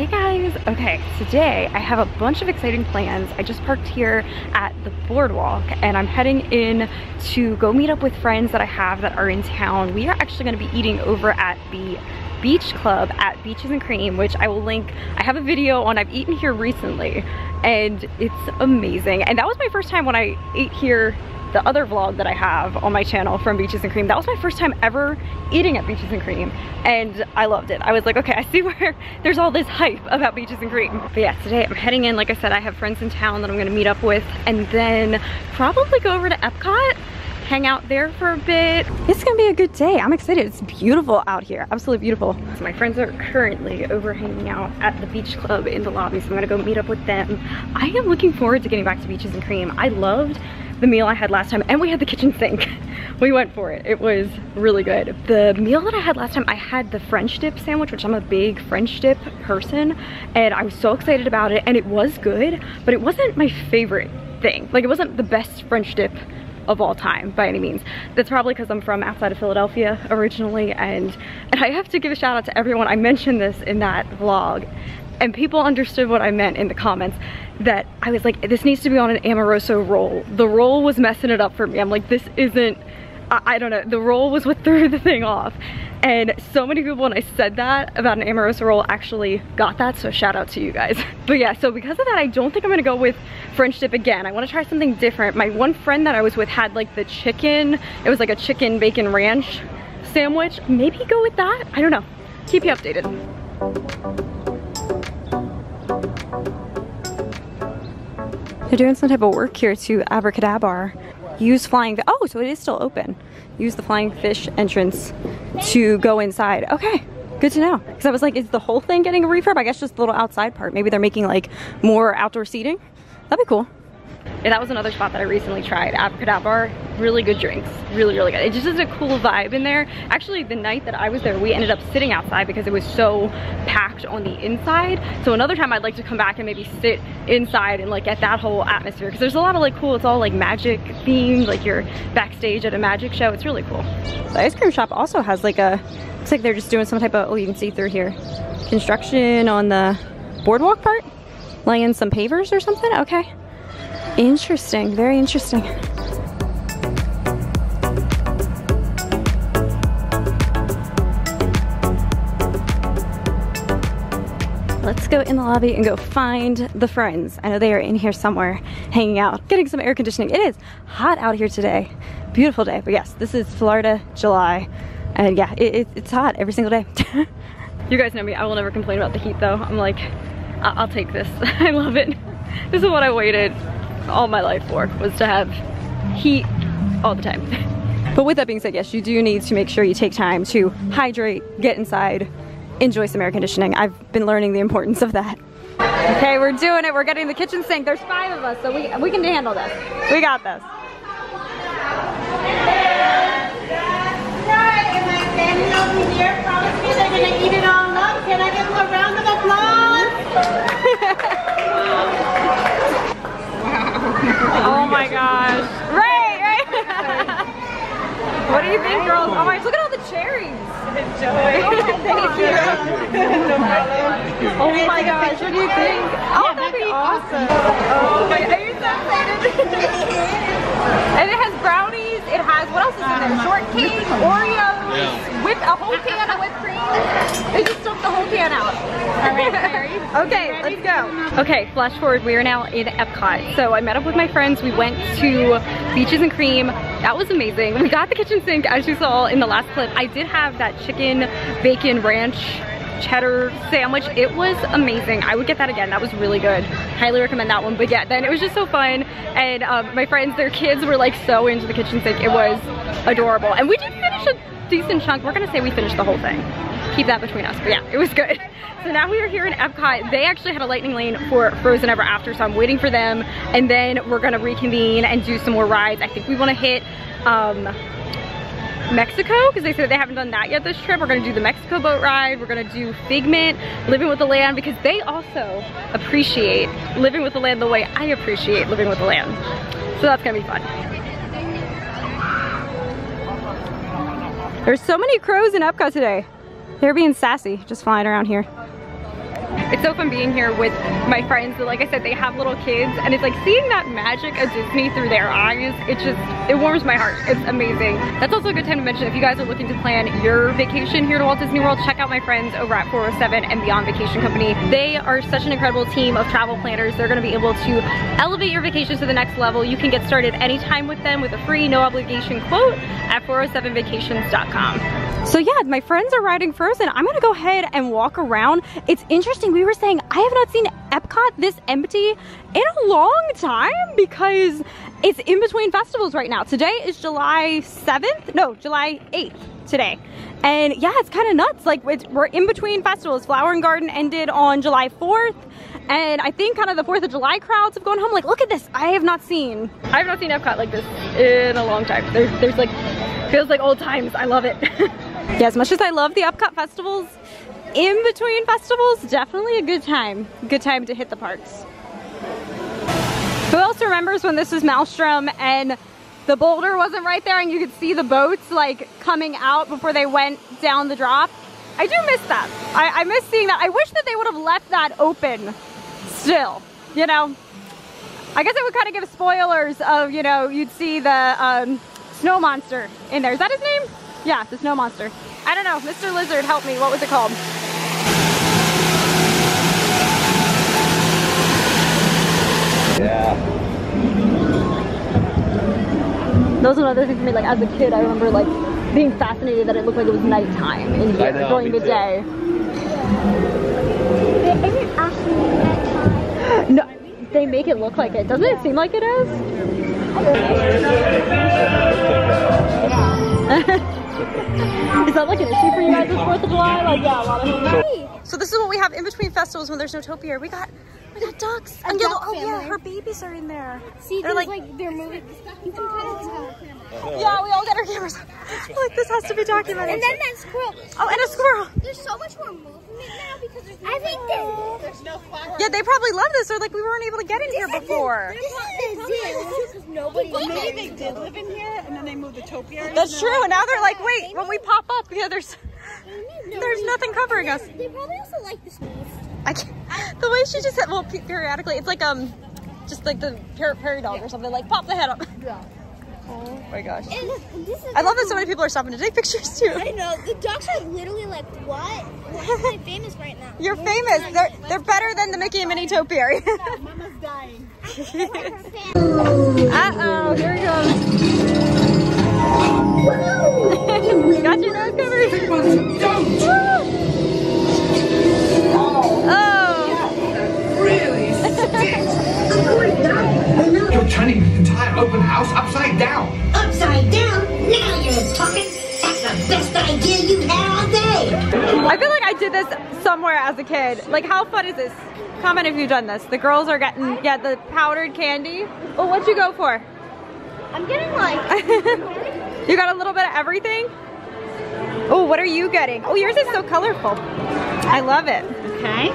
Hey guys, okay, today I have a bunch of exciting plans. I just parked here at the boardwalk and I'm heading in to go meet up with friends that I have that are in town. We are actually gonna be eating over at the beach club at Beaches and Cream, which I will link. I have a video on I've eaten here recently and it's amazing. And that was my first time when I ate here the other vlog that I have on my channel from Beaches and Cream. That was my first time ever eating at Beaches and Cream and I loved it. I was like, okay, I see where there's all this hype about Beaches and Cream. But yeah, today I'm heading in. Like I said, I have friends in town that I'm gonna meet up with and then probably go over to Epcot hang out there for a bit. It's gonna be a good day. I'm excited. It's beautiful out here. Absolutely beautiful. So my friends are currently over hanging out at the beach club in the lobby. So I'm gonna go meet up with them. I am looking forward to getting back to Beaches and Cream. I loved the meal I had last time and we had the kitchen sink. we went for it. It was really good. The meal that I had last time, I had the French dip sandwich, which I'm a big French dip person and I was so excited about it and it was good, but it wasn't my favorite thing. Like it wasn't the best French dip of all time by any means. That's probably because I'm from outside of Philadelphia originally and, and I have to give a shout out to everyone. I mentioned this in that vlog and people understood what I meant in the comments that I was like, this needs to be on an Amoroso roll. The roll was messing it up for me. I'm like, this isn't, I, I don't know, the roll was what threw the thing off. And so many people when I said that about an Amoroso roll actually got that, so shout out to you guys. But yeah, so because of that, I don't think I'm gonna go with French dip again. I wanna try something different. My one friend that I was with had like the chicken, it was like a chicken bacon ranch sandwich. Maybe go with that, I don't know. Keep you updated. They're doing some type of work here to AbracadaBar. Use flying, oh, so it is still open. Use the flying fish entrance to go inside. Okay, good to know. Because I was like, is the whole thing getting a refurb? I guess just the little outside part. Maybe they're making like more outdoor seating. That'd be cool. And that was another spot that I recently tried, AbracadaBar. Really good drinks, really, really good. It just is a cool vibe in there. Actually, the night that I was there, we ended up sitting outside because it was so packed on the inside. So another time I'd like to come back and maybe sit inside and like get that whole atmosphere. Because there's a lot of like cool, it's all like magic themed, like you're backstage at a magic show. It's really cool. The ice cream shop also has like a, looks like they're just doing some type of, oh, you can see through here. Construction on the boardwalk part? Laying some pavers or something? Okay. Interesting, very interesting. Let's go in the lobby and go find the friends. I know they are in here somewhere hanging out, getting some air conditioning. It is hot out here today. Beautiful day, but yes, this is Florida, July. And yeah, it, it, it's hot every single day. you guys know me, I will never complain about the heat though. I'm like, I I'll take this. I love it. This is what I waited all my life for, was to have heat all the time. but with that being said, yes, you do need to make sure you take time to hydrate, get inside, enjoy some air conditioning. I've been learning the importance of that. Okay, we're doing it. We're getting the kitchen sink. There's five of us, so we, we can handle this. We got this. Can I a round of applause? Oh my gosh. Right, right. what do you think, girls? Oh my, look at all the cherries. Enjoy. Thank you. Oh my gosh, what do you think? Oh, that'd be awesome. Oh my, are you so excited? and it has brownies. It has, what else is in there? Shortcake, Oreos, yeah. whip, a whole can of whipped cream. They just took the whole can out. All right, Mary. okay, let's go. Okay, flash forward. We are now in Epcot. So I met up with my friends. We went to Beaches and Cream. That was amazing. We got the kitchen sink, as you saw in the last clip. I did have that chicken bacon ranch cheddar sandwich. It was amazing. I would get that again. That was really good. Highly recommend that one. But yeah, then it was just so fun. And um, my friends, their kids were like so into the kitchen sink. It was adorable. And we did finish a decent chunk. We're gonna say we finished the whole thing. Keep that between us. But yeah, it was good. So now we are here in Epcot. They actually had a lightning lane for Frozen Ever After, so I'm waiting for them. And then we're gonna reconvene and do some more rides. I think we wanna hit um, Mexico because they said they haven't done that yet this trip. We're gonna do the Mexico boat ride. We're gonna do Figment, Living with the Land because they also appreciate living with the land the way I appreciate living with the land. So that's gonna be fun. There's so many crows in Epcot today. They're being sassy, just flying around here. It's so fun being here with my friends that, like I said, they have little kids and it's like seeing that magic of Disney through their eyes. It just, it warms my heart. It's amazing. That's also a good time to mention if you guys are looking to plan your vacation here to Walt Disney World, check out my friends over at 407 and Beyond Vacation Company. They are such an incredible team of travel planners. They're gonna be able to elevate your vacation to the next level. You can get started anytime with them with a free, no obligation quote at 407vacations.com. So yeah, my friends are riding Frozen. I'm gonna go ahead and walk around. It's interesting, we were saying, I have not seen Epcot this empty in a long time because it's in between festivals right now. Today is July 7th, no, July 8th today. And yeah, it's kind of nuts. Like we're in between festivals. Flower and Garden ended on July 4th. And I think kind of the 4th of July crowds have gone home. Like, look at this. I have not seen, I have not seen Epcot like this in a long time. There's, there's like, feels like old times. I love it. yeah, as much as I love the Epcot festivals, in between festivals, definitely a good time. Good time to hit the parks. Who else remembers when this was Maelstrom and the boulder wasn't right there and you could see the boats like coming out before they went down the drop? I do miss that. I, I miss seeing that. I wish that they would have left that open still, you know? I guess it would kind of give spoilers of, you know, you'd see the um, snow monster in there. Is that his name? Yeah, the snow monster. I don't know. Mr. Lizard, help me. What was it called? Yeah. That was another thing for me. Like as a kid, I remember like being fascinated that it looked like it was nighttime in here know, during the too. day. It isn't actually nighttime. No, they make it look like it. Doesn't it seem like it is? is that like an issue for you guys this 4th of July? Like, yeah, a lot of them. So this is what we have in between festivals when there's no topiary. We got, we got ducks. and yellow, duck oh yeah, her babies are in there. See, They're like- like, they're moving. You can kind of tell. Yeah, we all got our cameras. like this has to be documented. And then that squirrel. oh, and a squirrel. There's so much more movement now because there's. I think. There's no. Yeah, they probably love this. They're like, we weren't able to get in here before. This is because nobody. Maybe they did live in here and then they moved the topiary. That's true. And now they're like, wait, when we pop up, yeah, there's there's nothing covering us. They probably also like the smooth. I can't, the way she just said, well, pe- periodically, it's like um, just like the par- prairie dog or something. Like pop the head up. Yeah. Oh my gosh. And this is. I love that so many people are stopping to take pictures too. I know the ducks are literally like what? Why am I famous right now? You're famous. They're they're better than the Mickey and Minnie topiary. Mama's dying. Uh oh, here he comes. Got your nose covered. Oh. really stinks. You're turning the entire open house upside down. Upside down? Now you're talking. That's the best idea you had all day. I feel like I did this somewhere as a kid. Like, how fun is this? Comment if you've done this. The girls are getting, yeah, the powdered candy. Oh, what'd you go for? I'm getting like. you got a little bit of everything? Oh, what are you getting? Oh, yours is so colorful. I love it. Okay.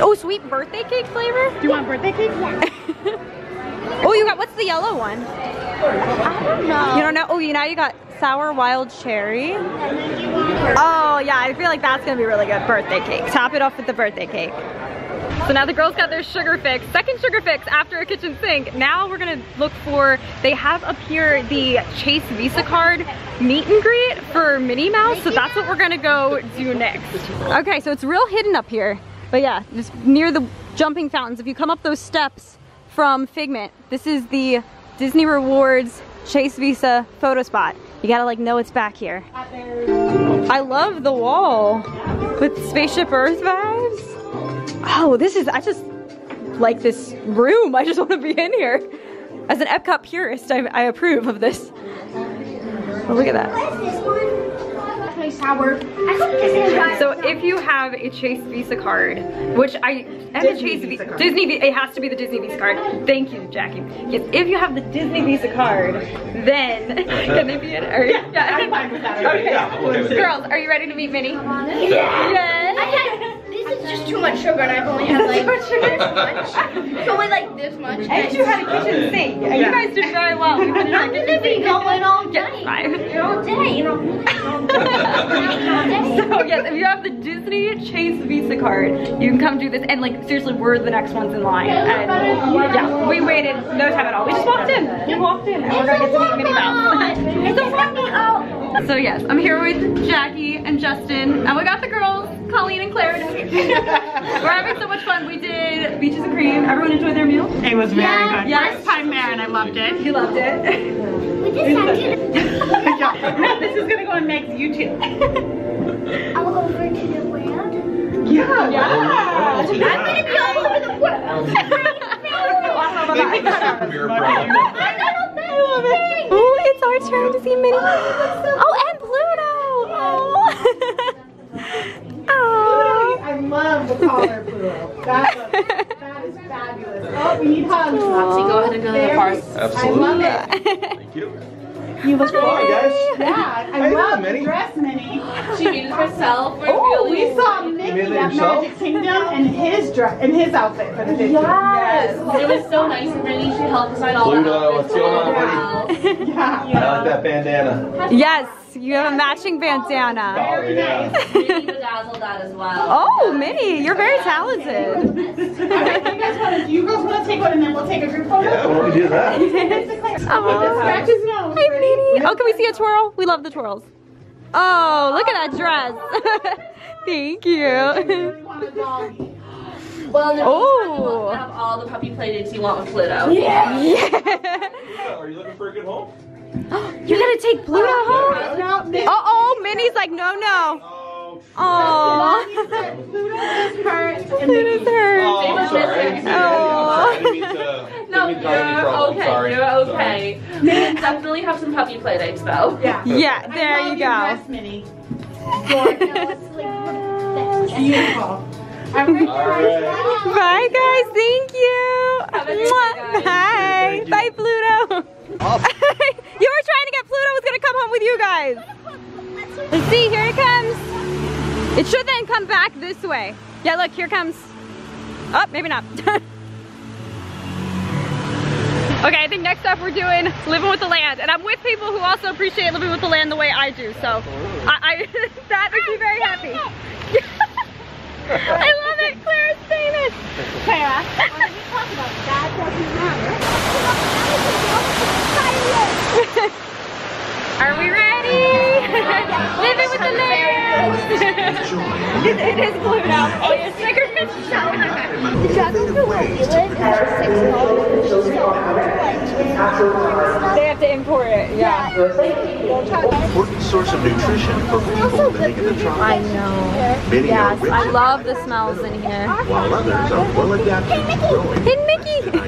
Oh, sweet birthday cake flavor? Do you want birthday cake? Oh, you got, what's the yellow one? I don't know. You don't know? Oh, you now you got sour wild cherry. Oh, yeah, I feel like that's gonna be really good. Birthday cake. Top it off with the birthday cake. So now the girls got their sugar fix, second sugar fix after a kitchen sink. Now we're gonna look for, they have up here the Chase Visa card meet and greet for Minnie Mouse. So that's what we're gonna go do next. Okay, so it's real hidden up here. But yeah, just near the jumping fountains. If you come up those steps from Figment, this is the Disney Rewards Chase Visa photo spot. You gotta like know it's back here. I love the wall with Spaceship Earth vibes. Oh, this is, I just like this room. I just want to be in here. As an Epcot purist, I, I approve of this. Oh, look at that. So if you have a Chase Visa card, which I have a Chase Visa card. Disney, Vi- it has to be the Disney Visa card. Thank you, Jackie. Yes, if you have the Disney Visa card, then can they be in? Or, yeah, I'm fine with that. Okay. Yeah, okay with. Girls, are you ready to meet Minnie? Yes. Yes. I had, this this is just too much sugar and I've only had like this much. It's only like this much. And you had a kitchen sink. And you guys did very well. You had I'm gonna be going all day. Five. All day, you know. all day. So yes, if you have the Disney Chase Visa card, you can come do this. And like seriously, we're the next ones in line. And yeah, we waited no time at all. We just walked in. We walked in, and we're gonna get to meet Minnie Mouse. It's a fucking oh. So yes, I'm here with Jackie and Justin, and we got the girls, Colleen and Claire. we're having so much fun. We did beaches and cream. Everyone enjoyed their meal. It was very good. Yes. First time there and I loved it. You loved it. We just had this is gonna go on Meg's YouTube. to all over to the world. Yeah. Yeah. I'm gonna be all over the world. Oh, it's our turn to see Minnie. Oh, love the collar Pluto. That, that is fabulous. Oh, we need hugs. Lopsy, go ahead and go to the There bar. we- Absolutely. I love it. Thank you. You look Come on, guys. Yeah, I How love doing, the Minnie? dress, Minnie. She made oh, it herself. We're Oh, really we saw Mickey at yourself? Magic Kingdom and his dress and his outfit for the 50th. Yes. It was so nice and Brittany. She helped us find all the Pluto, what's going on, for buddy? Yeah. I like that bandana. Yes, you have a matching bandana. Oh, yeah. Minnie bedazzled that as well. Oh, Minnie, you're very talented. Alright, you guys want to? You girls want to take one and then we'll take a group photo. Yeah, why don't do that? Oh. Scratch. Hi, Minnie. Oh, can we see a twirl? We love the twirls. Oh, look at that dress. Thank you. Really want a doggy. Well, Oh. meantime, have all the puppy play dates you want with Pluto. Yeah. Are you looking for a good home? You're gonna take Pluto home? No, Mickey. Uh oh, Minnie's like, no, no. Oh, Oh, Pluto is hurt and it is Mickey. her. oh I'm sorry. I didn't mean to- Oh. I didn't mean to- No, didn't mean to cause any you're okay. You're okay. We definitely have some puppy play dates though. Yeah. Yeah, there you go. Dress, Minnie. No, it's like Beautiful. All right, All guys. right. Bye, guys. Thank you. Have a good with you guys. Let's see. Here it comes. It should then come back this way. Yeah, look. Here comes. Oh, maybe not. Okay, I think next up we're doing living with the land, and I'm with people who also appreciate living with the land the way I do. So, I, I that makes me very happy. I love it. Claire's famous. Clara. Are we ready? living with the land. it, it is glued up. Oh, your stickers. The dragon for where we live is six. They have to import it. Yeah. important source of nutrition for people living in the tropics. I know. Many Yes, I love the smells in here. while others are well adapted to growing Hey, Mickey.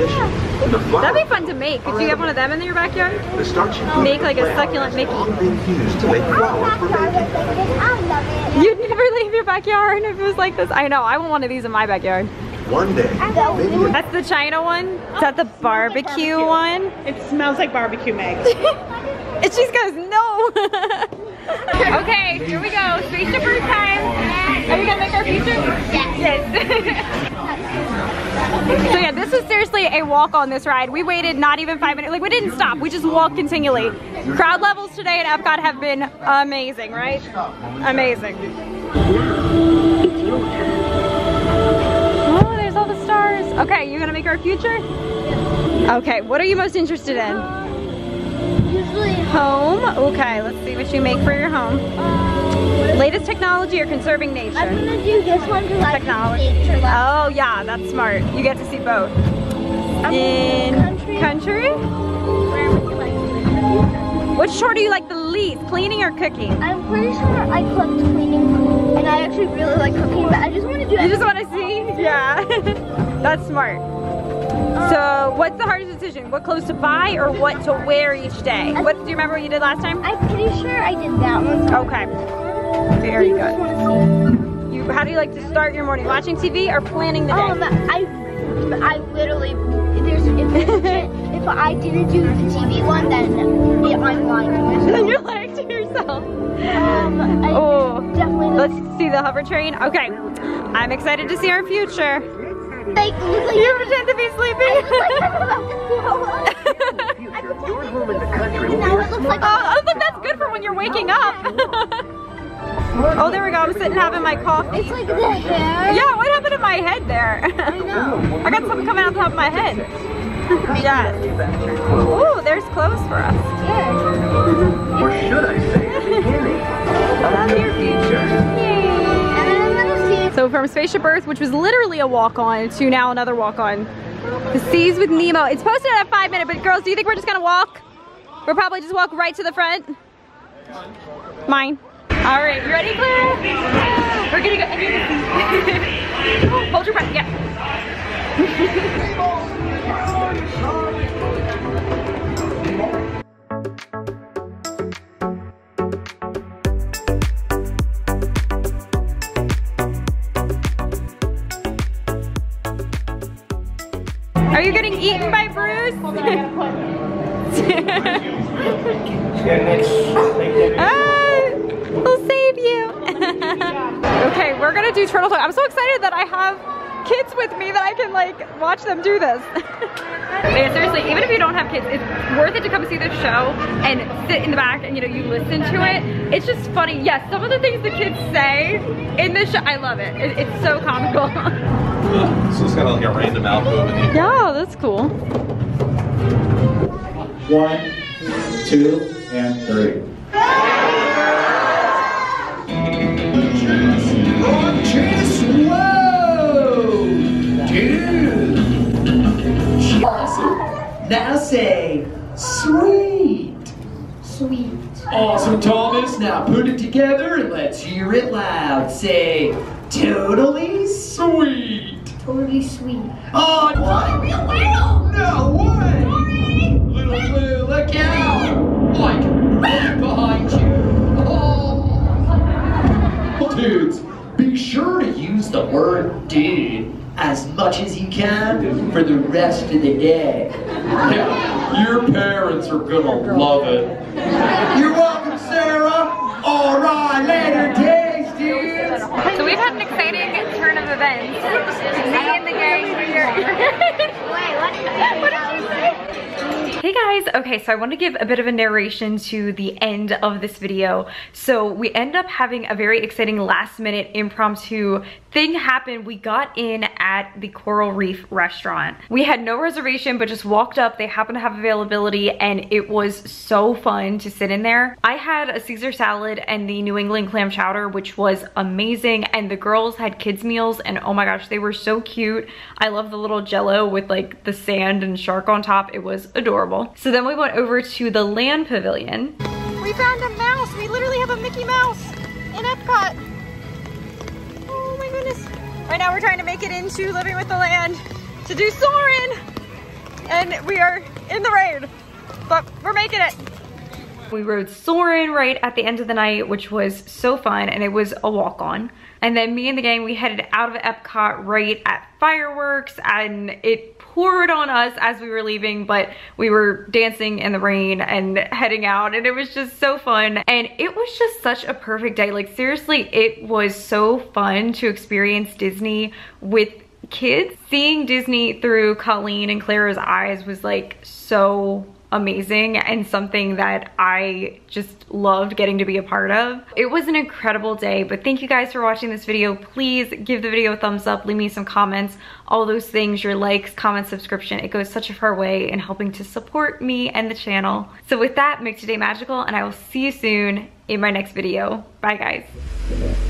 Ideal conditions. That'd be fun to make. Could you have one of them in your backyard? the starchy Make like a succulent has Mickey. used to make flour for baking. I love it. You'd never leave your backyard if it was like this. I know. I want one of these in my backyard. One day, That's the China one. Is that the barbecue one? It smells like barbecue, Meg. And she goes, no. okay, here we go. Spaceship Earth time. Are we gonna make our future? Yes. Yes. so yeah, this is seriously a walk on this ride. We waited not even five minutes. Like we didn't stop. We just walked continually. Crowd levels today at Epcot have been amazing, right? Amazing. Oh, there's all the stars. Okay, you gonna make our future? Okay, what are you most interested in? Usually, Home. Okay, let's see what you make for your home. Latest technology or conserving nature? I'm gonna do this one because I Technology. nature. Oh yeah, that's smart. You get to see both. In country. country? Where would you like? Which chore do you like the least? Cleaning or cooking? I'm pretty sure I collect cleaning, and I actually really like cooking, but I just want to do You just want to see? Yeah. that's smart. So, what's the hardest decision? What clothes to buy or what to wear each day? What do you remember what you did last time? I'm pretty sure I did that one. Okay. Very good. You, how do you like to start your morning? Watching TV or planning the day? Um, I, I literally, there's if, there's- if I didn't do the TV one, then I'm lying to myself. Then you're lying to yourself. yourself? Um, I Oh, definitely let's see the hover train. Okay, I'm excited to see our future. Like, look like You pretend to be sleeping. Your home in the country now it looks like Oh, I think that's good for when you're waking up. oh, there we go. I'm sitting having my coffee. it's like the hair. Yeah, what happened to my head there? I know. I got something coming out the top of my head. yes. Ooh, there's clothes for us. Or should I say, beginning. Love your future. And So from Spaceship Earth, which was literally a walk-on, to now another walk-on. The Seas with Nemo. It's posted at five minutes, but girls, do you think we're just gonna walk? We'll probably just walk right to the front. Mine. All right, you ready, Claire? We're gonna go. Hold your breath. Yeah. you getting eaten by Bruce? Ah, we'll save you. okay, we're gonna do turtle talk. I'm so excited that I have kids with me that I can like watch them do this. yeah, seriously, even if you don't have kids, it's worth it to come see the show and sit in the back and you know you listen to it. It's just funny. Yes, some of the things the kids say in this show, I love it. it it's so comical. So it's kind of like a random alpha. yeah, that's cool. One, two, and three. Whoa! Dude! Awesome. Now say, sweet. sweet. Awesome, Thomas. Now put it together and let's hear it loud. Say, totally sweet. Totally sweet. Oh, what? No way! Little Blue, look out! Like, right behind you. Oh. Dudes, be sure to use the word dude as much as you can for the rest of the day. Yeah, your parents are gonna love it. You're welcome, Sarah. All right, later days, dudes. So we've had an exciting turn of events. The what? Hey guys, okay, so I want to give a bit of a narration to the end of this video. So we end up having a very exciting last minute impromptu thing happen. We got in at the Coral Reef restaurant. We had no reservation, but just walked up. They happened to have availability and it was so fun to sit in there. I had a Caesar salad and the New England clam chowder, which was amazing. And the girls had kids meals and oh my gosh, they were so cute. I love the little jello with like the sand and shark on top. It was adorable. So then we went over to the land pavilion. We found a mouse. We literally have a Mickey Mouse in Epcot. Oh my goodness. Right now we're trying to make it into Living with the Land to do Soarin'. And we are in the rain, but we're making it. We rode Soarin' right at the end of the night, which was so fun, and it was a walk-on. And then me and the gang, we headed out of Epcot right at fireworks, and it poured on us as we were leaving, but we were dancing in the rain and heading out, and it was just so fun. And it was just such a perfect day. Like, seriously, it was so fun to experience Disney with kids. Seeing Disney through Colleen and Clara's eyes was like so amazing and something that I just loved getting to be a part of. It was an incredible day, but thank you guys for watching this video. Please give the video a thumbs up, leave me some comments, all those things, your likes, comments, subscription. It goes such a far way in helping to support me and the channel. So with that, make today magical and I will see you soon in my next video. Bye guys.